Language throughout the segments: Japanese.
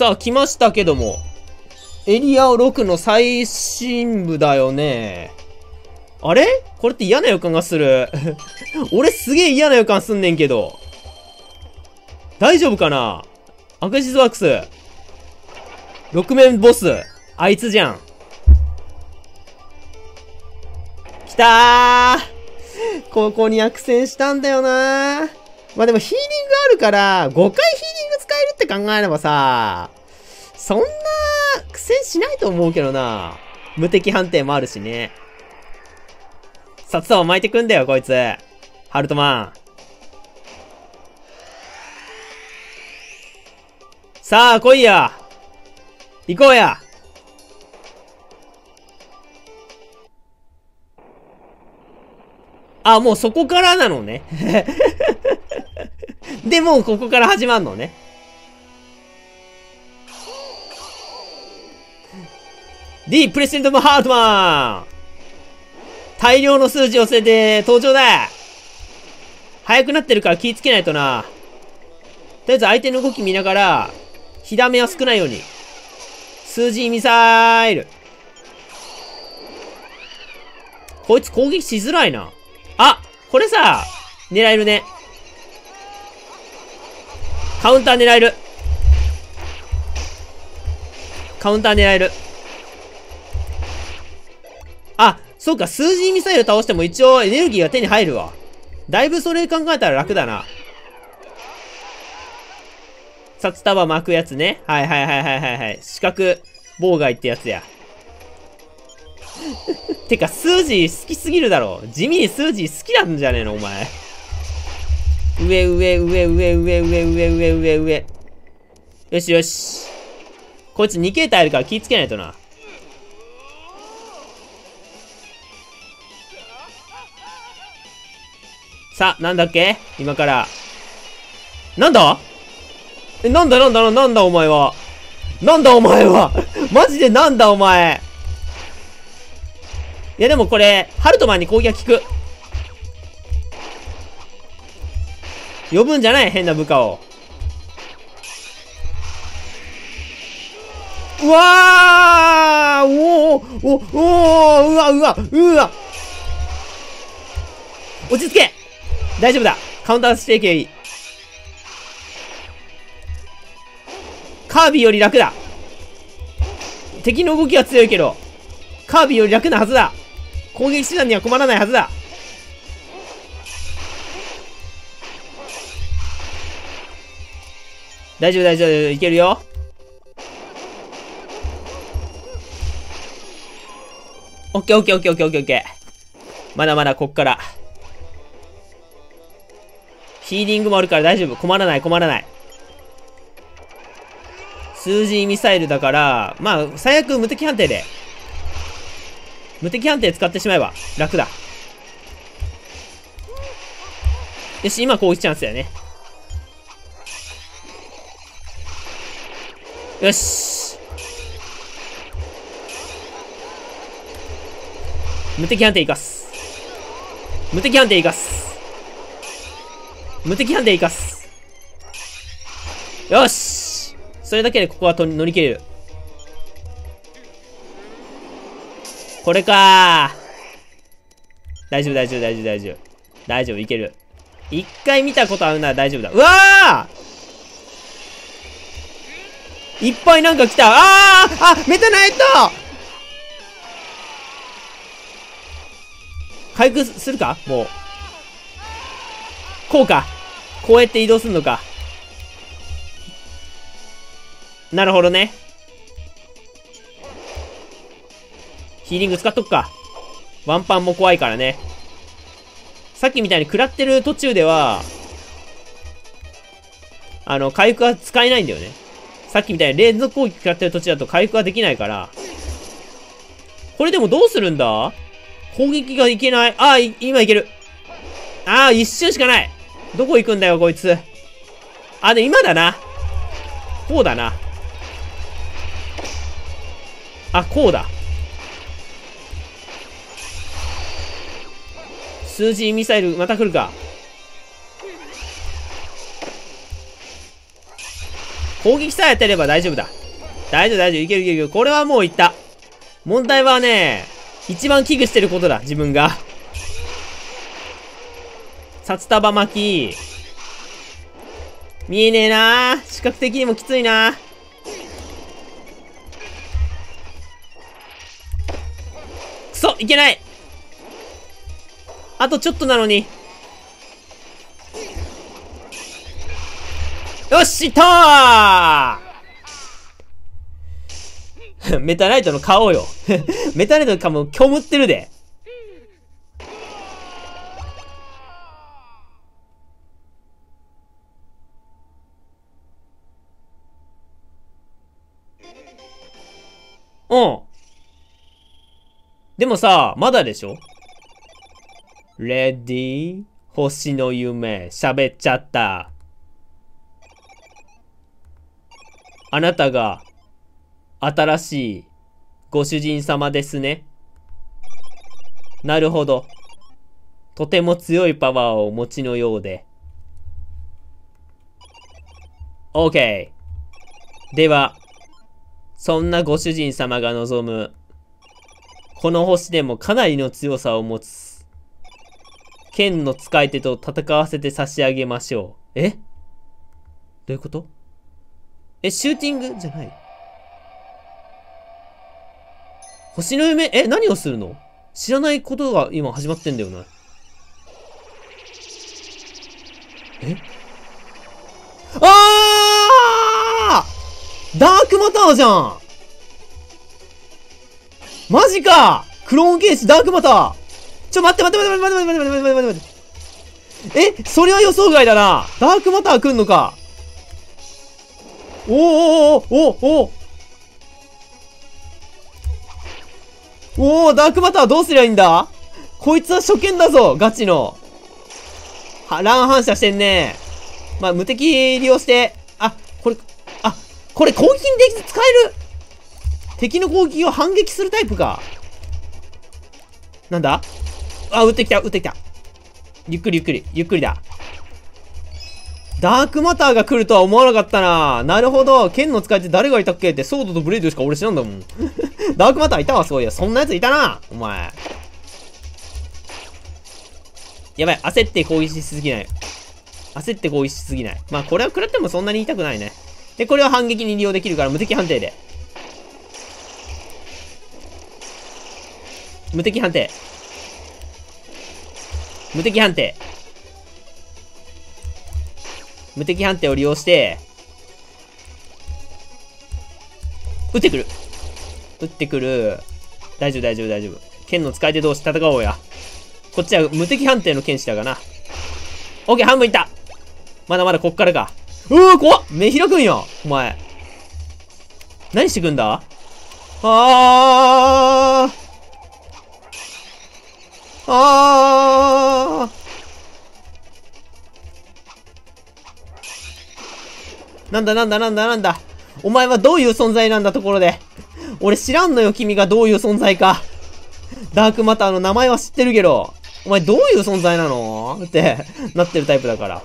さあ、来ましたけども。エリア6の最新部だよね。あれ？これって嫌な予感がする。俺すげえ嫌な予感すんねんけど。大丈夫かな？アクシズワークス。6面ボス。あいつじゃん。来たーここに苦戦したんだよなまあでもヒーリングあるから、5回ヒーリング使えるって考えればさ、そんな苦戦しないと思うけどな無敵判定もあるしね。札束巻いてくんだよ、こいつ。ハルトマン。さあ、来いや。行こうや。あ、もうそこからなのね。で、もうここから始まんのね。D プレゼントムハートマン大量の数字を捨てて登場だ速くなってるから気ぃつけないとな。とりあえず相手の動き見ながら、火ダメは少ないように。数字ミサイル。こいつ攻撃しづらいな。あこれさ、狙えるね。カウンター狙える。カウンター狙える。あ、そうか、数字ミサイル倒しても一応エネルギーが手に入るわ。だいぶそれ考えたら楽だな。札束巻くやつね。はいはいはいはいはいはい。四角妨害ってやつや。てか、数字好きすぎるだろ。地味に数字好きなんじゃねえの、お前。上上上上上上上上上上。よしよし。こいつ2形態あるから気ぃつけないとな。さあ、なんだっけ？今から。なんだ？え、なんだなんだなんだお前は。なんだお前は マジでなんだお前。いやでもこれ、ハルトマンに攻撃が効く。呼ぶんじゃない変な部下を。うわーおおおおうわうわうわ。落ち着け。大丈夫だ。カウンターしていけいい。カービィより楽だ。敵の動きは強いけど、カービィより楽なはずだ。攻撃手段には困らないはずだ。大丈夫大丈夫いけるよオッケーオッケーオッケーオッケーオッケーオッケーまだまだこっからヒーリングもあるから大丈夫。困らない、困らない。数字ミサイルだから、まあ、最悪無敵判定で。無敵判定使ってしまえば楽だ。よし、今攻撃チャンスだよね。よし。無敵判定生かす。無敵判定生かす。無敵判定生かす。よしそれだけでここはと乗り切れる。これか大丈夫、大丈夫、大丈夫、大丈夫。大丈夫、いける。一回見たことあるなら大丈夫だ。うわーいっぱいなんか来た。あーあメタナイト回復するか？もう。こうか。こうやって移動すんのか。なるほどね。ヒーリング使っとくか。ワンパンも怖いからね。さっきみたいに食らってる途中では、あの、回復は使えないんだよね。さっきみたいに連続攻撃食らってる途中だと回復はできないから。これでもどうするんだ？攻撃がいけない。ああ、今いける。ああ、一瞬しかない。どこ行くんだよ、こいつ。あ、で、今だな。こうだな。あ、こうだ。数字ミサイル、また来るか。攻撃さえ当てれば大丈夫だ。大丈夫大丈夫。いけるいけるいける。これはもういった。問題はね、一番危惧してることだ、自分が。札束巻き。見えねえな視覚的にもきついなくそいけないあとちょっとなのに。よし、いったー メタナイトの顔よ。メタナイトの顔も虚無ってるで。うん。でもさ、まだでしょ?レディー星の夢、喋っちゃった。あなたが、新しいご主人様ですね。なるほど。とても強いパワーをお持ちのようで。OK。では、そんなご主人様が望む、この星でもかなりの強さを持つ、剣の使い手と戦わせて差し上げましょう。え？どういうこと？え、シューティング？じゃない。星の夢、え、何をするの？知らないことが今始まってんだよな。え？あー！ダークマターじゃん！マジか！クローン剣士ダークマター！ちょ、待って待って待って待って待って待って待って待って待って。え、それは予想外だな。ダークマター来んのか。おおおおおおダークマターどうすりゃいいんだ？こいつは初見だぞガチの。は、乱反射してんね。まあ、無敵利用して、あ、これ、あ、これ攻撃にでき、使える？敵の攻撃を反撃するタイプか。なんだ？あ、撃ってきた、撃ってきた。ゆっくりゆっくり、ゆっくりだ。ダークマターが来るとは思わなかったななるほど。剣の使い手誰がいたっけって、ソードとブレードしか俺知らんだもん。ダークマターいたわ、そういや。そんなやついたなお前。やばい、焦って攻撃しすぎない。焦って攻撃しすぎない。まあ、これは食らってもそんなに痛くないね。で、これは反撃に利用できるから無敵判定で。無敵判定。無敵判定。無敵判定を利用して、撃ってくる。撃ってくる。大丈夫、大丈夫、大丈夫。剣の使い手同士戦おうや。こっちは無敵判定の剣士だがな。オッケー、半分いったまだまだこっからか。うー、怖っ目開くんやお前。何してくんだ？あー。あー。なんだなんだなんだなんだ。お前はどういう存在なんだところで。俺知らんのよ、君がどういう存在か。ダークマターの名前は知ってるけど、お前どういう存在なの？ってなってるタイプだから。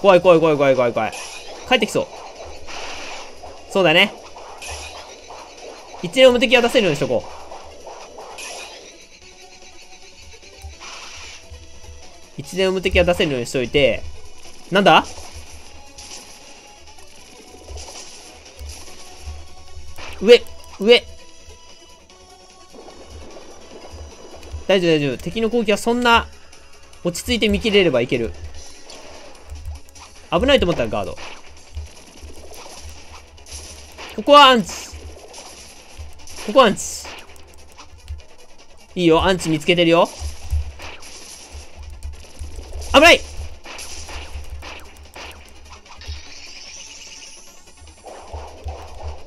怖い怖い怖い怖い怖い怖い。帰ってきそう。そうだね。一連無敵は出せるようにしとこう。一連無敵は出せるようにしといて、なんだ？上上大丈夫大丈夫。敵の攻撃はそんな、落ち着いて見切れればいける。危ないと思ったらガード。ここはアンチ。ここアンチ。いいよ、アンチ見つけてるよ。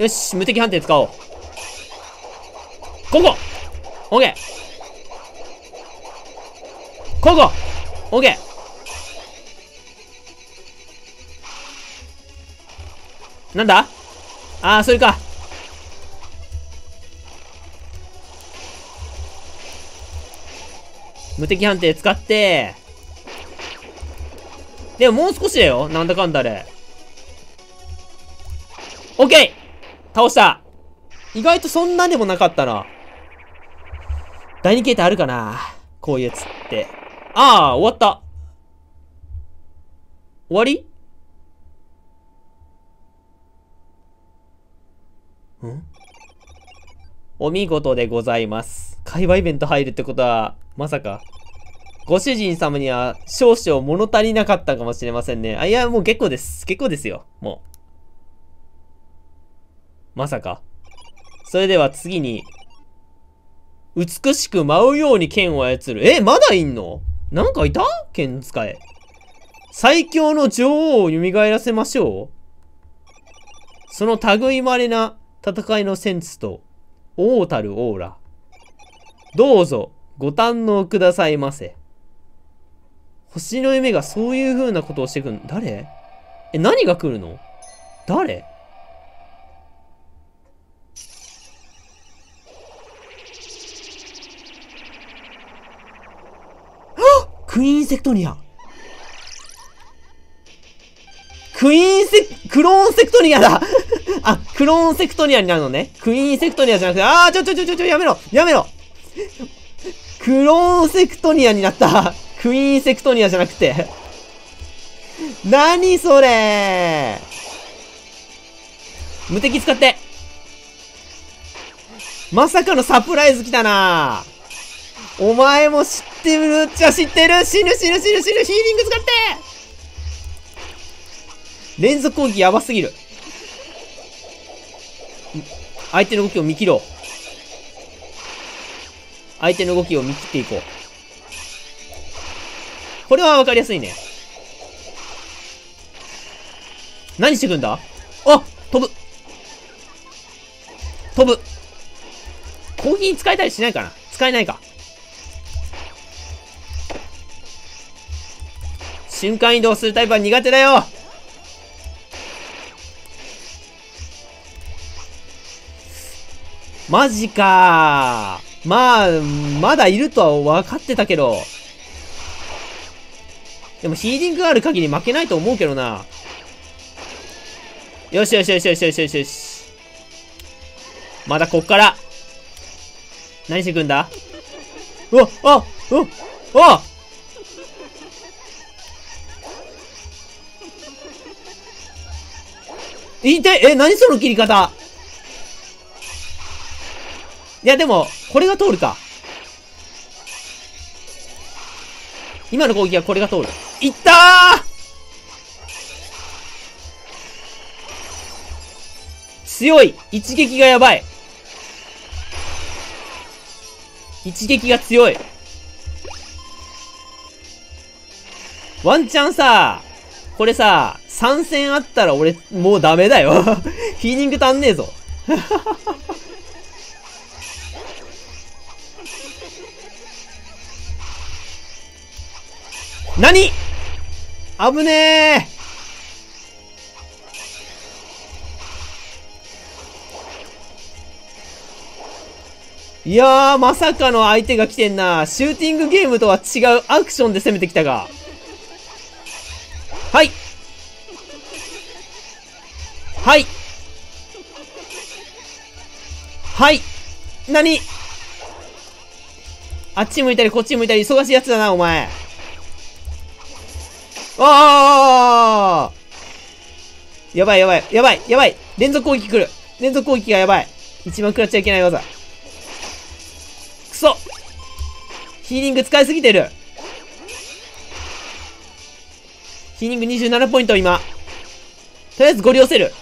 よし、無敵判定使おう。ここオッケーここオッケーなんだ？ああ、それか。無敵判定使って、でももう少しだよ。なんだかんだで。オッケー倒した意外とそんなでもなかったな。第二形態あるかなこういうつって。ああ、終わった。終わり？ん？お見事でございます。会話イベント入るってことは、まさか。ご主人様には少々物足りなかったかもしれませんね。あ、いや、もう結構です。結構ですよ。もう。まさか。それでは次に、美しく舞うように剣を操る。え、まだいんの？なんかいた？剣使え。最強の女王を蘇らせましょう。その類まれな戦いのセンスと、王たるオーラ。どうぞ、ご堪能くださいませ。星の夢がそういう風なことをしてくん、誰？え、何が来るの？誰？クイーンセクトニア。クイーンセ、ククローンセクトニアだ。あ、クローンセクトニアになるのね。クイーンセクトニアじゃなくて、あー、ちょちょちょちょちょ、やめろ。やめろ。クローンセクトニアになった。クイーンセクトニアじゃなくて。何それ。無敵使って。まさかのサプライズ来たな。お前も知ってるっちゃ知ってる死ぬ死ぬ死ぬ死ぬヒーリング使って連続攻撃やばすぎる。相手の動きを見切ろう。相手の動きを見切っていこう。これはわかりやすいね。何してくんだ？あ飛ぶ飛ぶ攻撃に使えたりしないかな？使えないか。瞬間移動するタイプは苦手だよマジかまあ、まだいるとは分かってたけど。でもヒーリングがある限り負けないと思うけどな。よしよしよしよしよしよしよし。まだこっから。何してくんだ？うわあうわあいてえ、何その切り方？いや、でも、これが通るか。今の攻撃はこれが通る。いったー！強い。一撃がやばい。一撃が強い。ワンチャンさ、これさ、参戦あったら俺、もうダメだよ ヒーリング足んねえぞ 何？危ねえいやー、まさかの相手が来てんな。シューティングゲームとは違うアクションで攻めてきたが。はい。はい。はい。何？あっち向いたりこっち向いたり忙しいやつだな、お前。ああやばいやばい、やばい、やばい。連続攻撃来る。連続攻撃がやばい。一番食らっちゃいけない技。くそヒーリング使いすぎてる。ヒーリング27ポイント今。とりあえずゴリ押せる。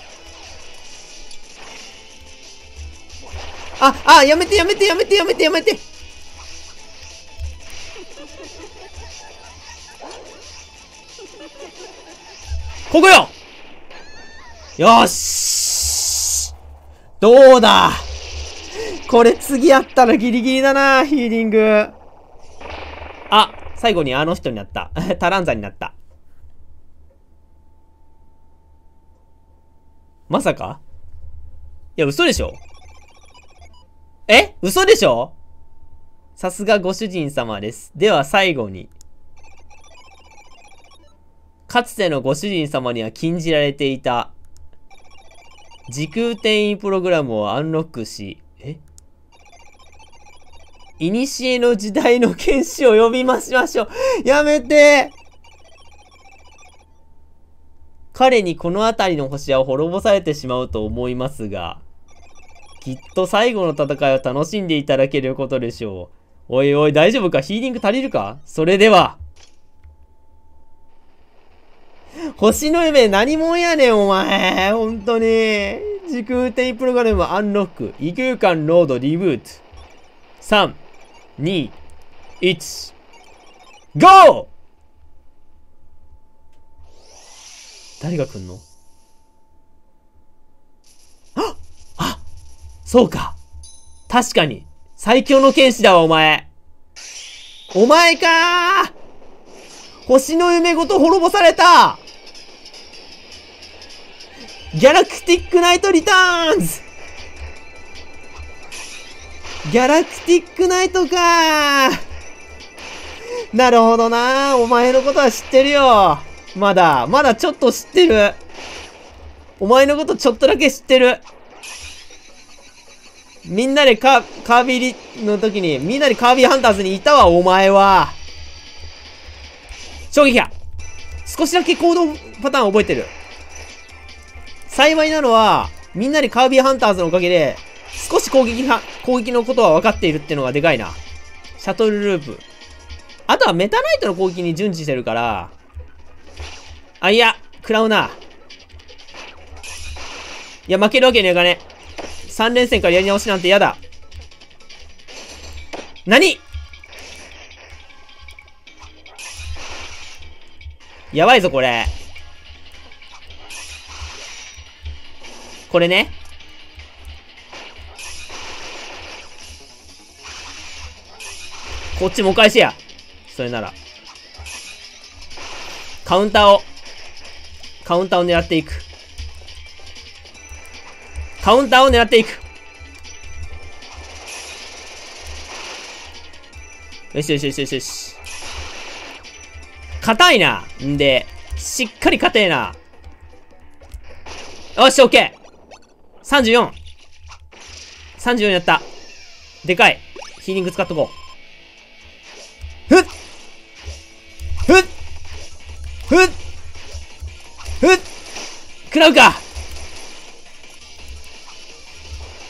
あ、あ、やめてやめてやめてやめてやめて。ここよよしどうだこれ次やったらギリギリだな、ヒーリング。あ、最後にあの人になった。タランザになった。まさか？いや、嘘でしょえ？嘘でしょ？さすがご主人様です。では最後に。かつてのご主人様には禁じられていた、時空転移プログラムをアンロックし、え？いにしえの時代の剣士を呼びましましょう。やめて彼にこの辺りの星は滅ぼされてしまうと思いますが、きっと最後の戦いを楽しんでいただけることでしょう。おいおい、大丈夫か？ヒーリング足りるか？それでは。星の夢何もやねん、お前。本当に。時空転移プログラムアンロック。異空間ロードリブート。3、2、1、GO! 誰が来んの？ああそうか。確かに。最強の剣士だわ、お前。お前か星の夢ごと滅ぼされた。ギャラクティックナイトリターンズ。ギャラクティックナイトかなるほどなお前のことは知ってるよ。まだ、まだちょっと知ってる。お前のことちょっとだけ知ってる。みんなでカカービィの時に、みんなでカービィハンターズにいたわ、お前は。衝撃波少しだけ行動パターン覚えてる。幸いなのは、みんなでカービィハンターズのおかげで、少し攻撃は、攻撃のことは分かっているってのがでかいな。シャトルループ。あとはメタナイトの攻撃に準じてるから、あ、いや、食らうな。いや、負けるわけにはいかねえ。3連戦からやり直しなんて嫌だ。何？やばいぞ、これ。これね。こっちも返しや。それなら。カウンターを。カウンターを狙っていく。カウンターを狙っていく。よしよしよしよしよし。硬いな。んで、しっかり硬えな。よし、オッケー !34! 34やった。でかい。ヒーリング使っとこう。食らうか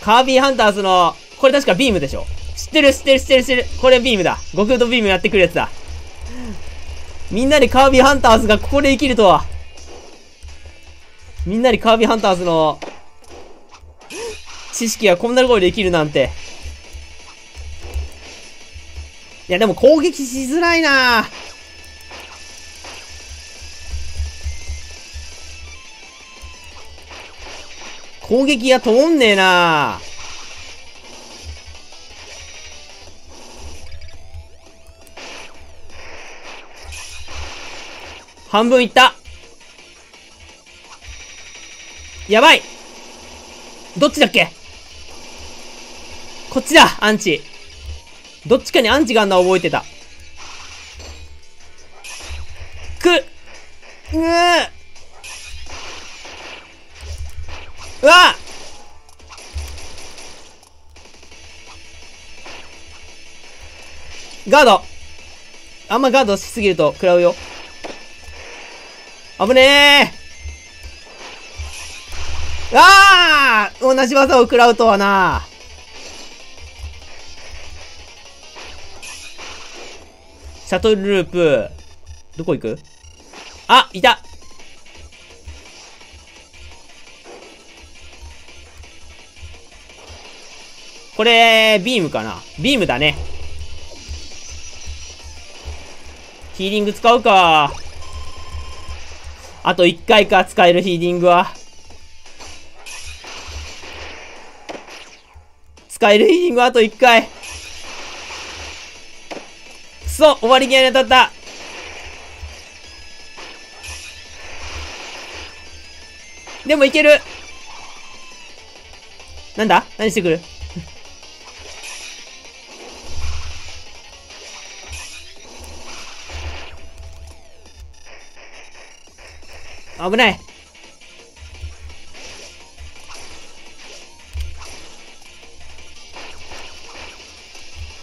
カービィハンターズの、これ確かビームでしょ知ってる知ってる知ってる知ってる。これビームだ。極空とビームやってくるやつだ。みんなでカービィハンターズがここで生きるとは。みんなでカービィハンターズの、知識がこんなところで生きるなんて。いや、でも攻撃しづらいな攻撃が通んねえな。半分いった。やばい。どっちだっけ？こっちだアンチ。どっちかにアンチがあんな覚えてた。ガードあんまガードしすぎると食らうよ。危ねえああ同じ技を食らうとはなシャトルループ。どこ行く？あ、いたこれ、ビームかな？ビームだね。ヒーリング使うか。あと1回か、使えるヒーリングは。使えるヒーリングはあと1回。くそ終わり際に当たったでもいけるなんだ？何してくる？危ない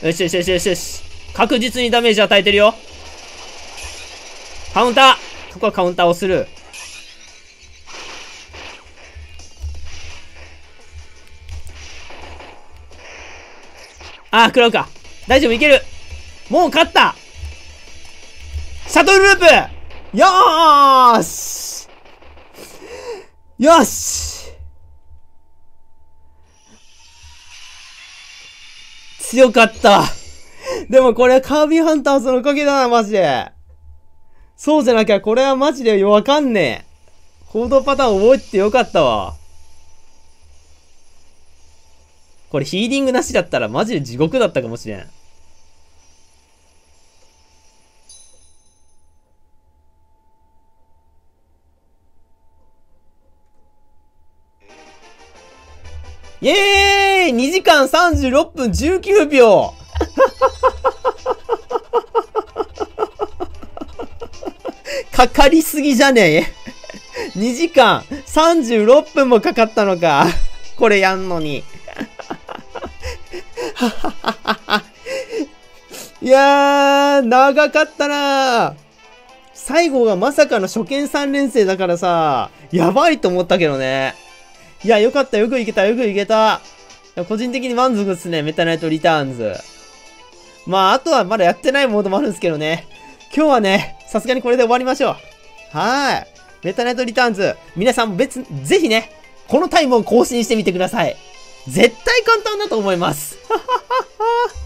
よしよしよしよしよし。確実にダメージ与えてるよ。カウンターここはカウンターをする。ああ、食らうか。大丈夫、いける。もう勝ったシャトルループよーしよし強かったでもこれはカービィハンターズのおかげだな、マジで。そうじゃなきゃこれはマジでわかんねえ。行動パターン覚えてよかったわ。これヒーリングなしだったらマジで地獄だったかもしれん。イエーイ !2 時間36分19秒 かかりすぎじゃねえ ?2 時間36分もかかったのか。これやんのに。いやー、長かったな最後がまさかの初見3連戦だからさ、やばいと思ったけどね。いや、よかった、よくいけた、よくいけた。個人的に満足っすね、メタナイトリターンズ。まあ、あとはまだやってないモードもあるんですけどね。今日はね、さすがにこれで終わりましょう。はーい。メタナイトリターンズ、皆さんも別、ぜひね、このタイムを更新してみてください。絶対簡単だと思います。はははは。